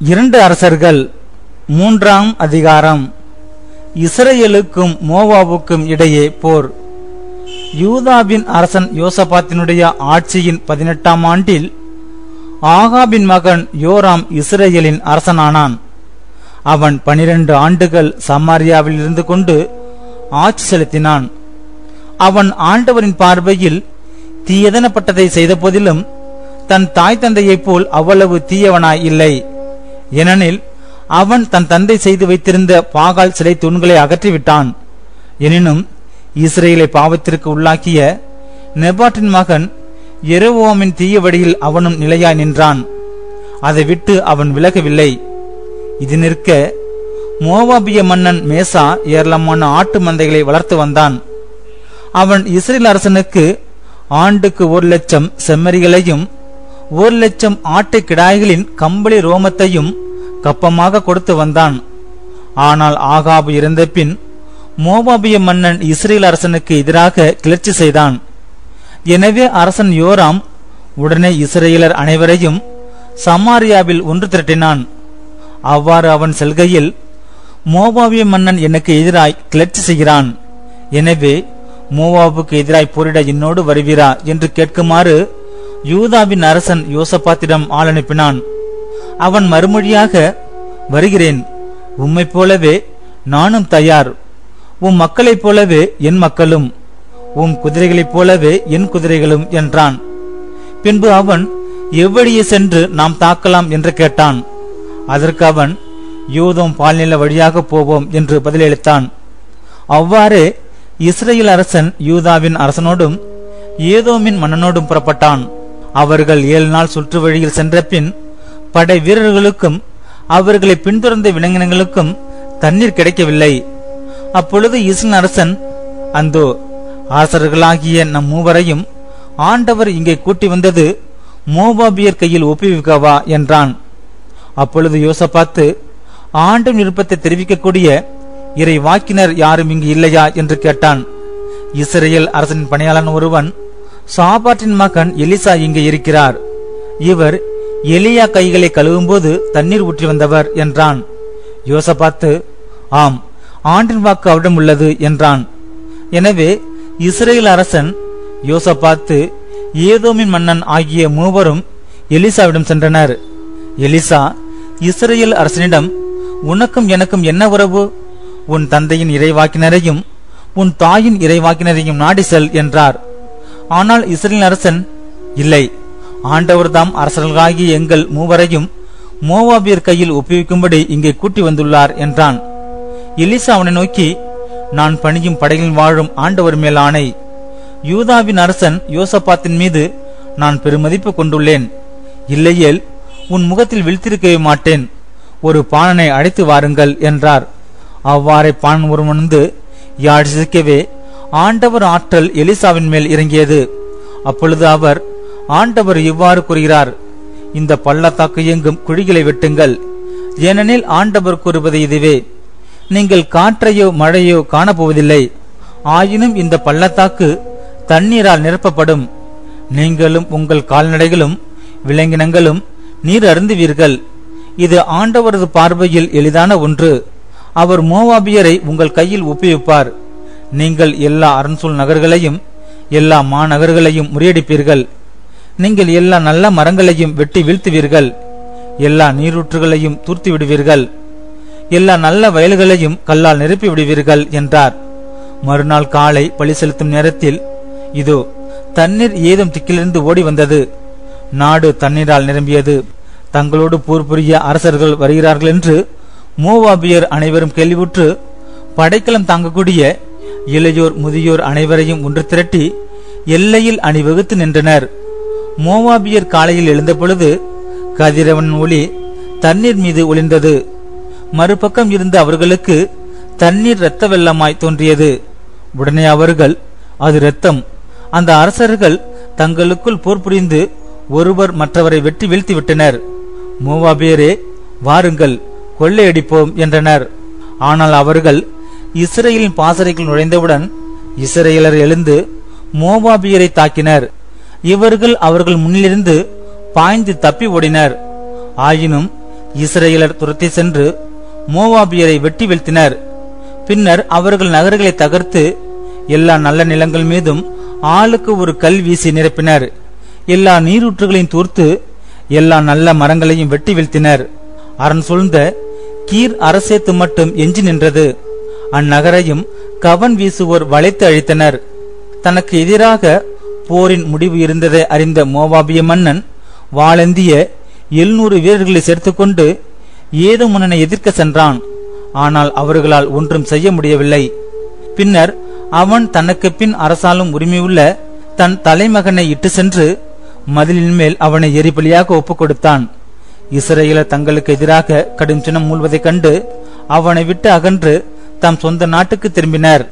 இரண்டு அரசர்கள் மூன்றாம் அதிகாரம். இஸ்ரேலுக்கும் மோவாவுக்கும் இடையே போர். யூதாவின் அரசன் யோசபாத்தினுடைய ஆட்சியின் பதினெட்டாம் ஆண்டில் ஆகாபின் மகன் யோராம் இஸ்ரேலின் அரசனானான். அவன் பனிரெண்டு ஆண்டுகள் சமாரியாவில் இருந்து கொண்டு ஆட்சி செலுத்தினான். அவன் ஆண்டவரின் பார்வையில் தீயதனப்பட்டதை செய்த போதிலும் தன் தாய் தந்தையைப் போல் அவ்வளவு தீயவனாய் இல்லை. ஏனெனில் அவன் தன் தந்தை செய்து வைத்திருந்த பாகால் சிலை தூண்களை அகற்றிவிட்டான். எனினும் இஸ்ரேலை பாவத்திற்கு உள்ளாக்கிய நெபாட்டின் மகன் எருவோமின் தீய வழியில் அவனும் நிலையாய் நின்றான். அதை விட்டு அவன் விலகவில்லை. இது நிற்க மோவாபிய மன்னன் மேசா ஏராளமான ஆட்டு மந்தைகளை வளர்த்து வந்தான். அவன் இஸ்ரேல் அரசனுக்கு ஆண்டுக்கு ஒரு லட்சம் செம்மறிகளையும் ஒரு லட்சம் ஆட்டு கிடாய்களின் கம்பளி ரோமத்தையும் கப்பமாக கொடுத்து வந்தான். ஆனால் ஆகாபு இறந்த பின் மோபாபிய மன்னன் இஸ்ரேல் அரசனுக்கு எதிராக கிளர்ச்சி செய்தான். எனவே அரசன் யோராம் உடனே இஸ்ரேலர் அனைவரையும் சமாரியாவில் ஒன்று திரட்டினான். அவ்வாறு அவன் செல்கையில் மோவாபிய மன்னன் எனக்கு எதிராய் கிளர்ச்சி செய்கிறான். எனவே மோவாபுக்கு எதிராய் போரிட என்னோடு வருவீரா என்று கேட்குமாறு யூதாவின் அரசன் யோசபாத்திடம் ஆள் அனுப்பினான். அவன் மறுமொழியாக வருகிறேன். உம்மைப் போலவே நானும் தயார். உம் மக்களைப் போலவே என் மக்களும். உம் குதிரைகளைப் போலவே என் குதிரைகளும் என்றான். பின்பு அவன் எவ்வழியே சென்று நாம் தாக்கலாம் என்று கேட்டான். அதற்கு அவன் யூதம் பால்நில வழியாக போவோம் என்று பதிலளித்தான். அவ்வாறே இஸ்ரேல் அரசன் யூதாவின் அரசனோடும் ஏதோமின் மன்னனோடும் புறப்பட்டான். அவர்கள் ஏழு நாள் சுற்று வழியில் சென்ற பின் படை வீரர்களுக்கும் அவர்களை பின்தொடர்ந்த விலங்கினங்களுக்கும் தண்ணீர் கிடைக்கவில்லை. அப்பொழுது இஸ்ரேல் அரசன் அந்தோ ஆசர்களாகிய நம் மூவரையும் ஆண்டவர் இங்கே கூட்டி வந்தது மோபாபியர் கையில் ஒப்புவிக்கவா? என்றான். அப்பொழுது யோசபாத்து ஆண்டும் விருப்பத்தை தெரிவிக்கக்கூடிய இறை வாக்கினர் யாரும் இங்கு இல்லையா? என்று கேட்டான். இஸ்ரேல் அரசனின் பணியாளன் ஒருவன் சாபாட்டின் மகன் எலிசா இங்கே இருக்கிறார். இவர் எலியா கைகளை கழுவும்போது தண்ணீர் ஊற்றி வந்தவர் என்றான். யோசபாத்து ஆம் ஆண்டின் வாக்கு அவரிடம் உள்ளது என்றான். எனவே இஸ்ரேல் அரசன் யோசபாத்து ஏதோமின் மன்னன் ஆகிய மூவரும் எலிசாவிடம் சென்றனர். எலிசா இஸ்ரேல் அரசனிடம் உனக்கும் எனக்கும் என்ன உறவு? உன் தந்தையின் இறைவாக்கினரையும் உன் தாயின் இறைவாக்கினரையும் நாடி செல் என்றார். ஆனால் இஸ்ரேல் அரசன் இல்லை ஆண்டவர்தாம் அரசர்களாகிய எங்கள் மூவரையும் மோவாபியர் கையில் ஒப்புவிக்கும்படி இங்கே கூட்டி வந்துள்ளார் என்றான். எலிசா அவனை நோக்கி நான் பணியும் படையில் வாழும் ஆண்டவர் மேல் ஆணை. யூதாவின் அரசன் யோசபாத்தின் மீது நான் பெருமதிப்பு கொண்டுள்ளேன். இல்லையேல் உன் முகத்தில் விழித்திருக்கவே மாட்டேன். ஒரு பாணனை அழைத்து வாருங்கள் என்றார். அவ்வாறே பாணன் ஒருவன் வந்து யாழ் சிரிக்கவே ஆண்டவர் ஆற்றல் எலிசாவின் மேல் இறங்கியது. அப்பொழுது அவர் ஆண்டவர் இவ்வாறு கூறுகிறார் இந்த பள்ளத்தாக்கு எங்கும் குழிகளை வெட்டுங்கள். ஏனெனில் ஆண்டவர் கூறுவது இதுவே நீங்கள் காற்றையோ மழையோ காணப்போவதில்லை. ஆயினும் இந்த பள்ளத்தாக்கு தண்ணீரால் நிரப்பப்படும். நீங்களும் உங்கள் கால்நடைகளும் விலங்கினங்களும் நீர் அருந்துவீர்கள். இது ஆண்டவரது பார்வையில் எளிதான ஒன்று. அவர் மோவாபியரை உங்கள் கையில் ஒப்புவிப்பார். நீங்கள் எல்லா அரண்சூல் நகர்களையும் எல்லா மாநகர்களையும் முறியடிப்பீர்கள். நீங்கள் எல்லா நல்ல மரங்களையும் வெட்டி வீழ்த்துவீர்கள். எல்லா நீரூற்றுகளையும் தூர்த்து விடுவீர்கள் எல்லா நல்ல வயல்களையும் கல்லால் நிரப்பி விடுவீர்கள் என்றார். மறுநாள் காலை பழி செலுத்தும் நேரத்தில் இதோ தண்ணீர் ஏதும் திக்கிலிருந்து ஓடி வந்தது. நாடு தண்ணீரால் நிரம்பியது. தங்களோடு போர் புரிய அரசர்கள் வருகிறார்கள் என்று மூவாபியர் அனைவரும் கேள்விவுற்று படைக்கலம் தாங்கக்கூடிய இளையோர் முதியோர் அனைவரையும் ஒன்று திரட்டி எல்லையில் அணிவகுத்து நின்றனர். மோவாபியர் காலையில் எழுந்த பொழுது கதிரவன் ஒளி தண்ணீர் மீது ஒளிர்ந்தது மறுபக்கம் இருந்த அவர்களுக்கு தண்ணீர் இரத்த வெள்ளமாய் தோன்றியது. உடனே அவர்கள் அது இரத்தம். அந்த அரசர்கள் தங்களுக்குள் போர் புரிந்து ஒருவர் மற்றவரை வெட்டி வீழ்த்தி விட்டனர். மோவாபியரே வாருங்கள் கொள்ளையடிப்போம் என்றனர். ஆனால் அவர்கள் இஸ்ரேலின் பாசறைக்குள் நுழைந்தவுடன் இஸ்ரேலர் எழுந்து மோவாபியரை தாக்கினர். இவர்கள் அவர்கள் முன்னிலிருந்து பாய்ந்து தப்பி ஓடினர். ஆயினும் இஸ்ரேலர் துரத்தி சென்று மோவாபியரை வெட்டி வீழ்த்தினர். பின்னர் அவர்கள் நகர்களை தகர்த்து எல்லா நல்ல நிலங்கள் மீதும் ஆளுக்கு ஒரு கல் வீசி நிரப்பினர். எல்லா நீரூற்றுகளையும் தூர்த்து எல்லா நல்ல மரங்களையும் வெட்டி வீழ்த்தினர். அரண் சூழ்ந்த கீர் அரசேத்து மட்டும் எஞ்சி நின்றது. அந்நகரையும் கவன் வீசுவோர் வளைத்து அழித்தனர். தனக்கு எதிராக போரின் முடிவு இருந்ததை அறிந்த மோவாபிய மன்னன் வாளந்திய எழுநூறு வீரர்களை சேர்த்துக்கொண்டு ஏதோ முன்னனை எதிர்க்க சென்றான். ஆனால் அவர்களால் ஒன்றும் செய்ய முடியவில்லை. பின்னர் அவன் தனக்கு பின் அரசாலும் உரிமையுள்ள தன் தலைமகனை இட்டு சென்று மதிலின் மேல் அவனை எரிபலியாக ஒப்புக் கொடுத்தான். இஸ்ரேலர் தங்களுக்கு எதிராக கடும் சினம் மூழ்வதைக் கண்டு அவனை விட்டு அகன்று தம் சொந்த நாட்டுக்கு திரும்பினர்.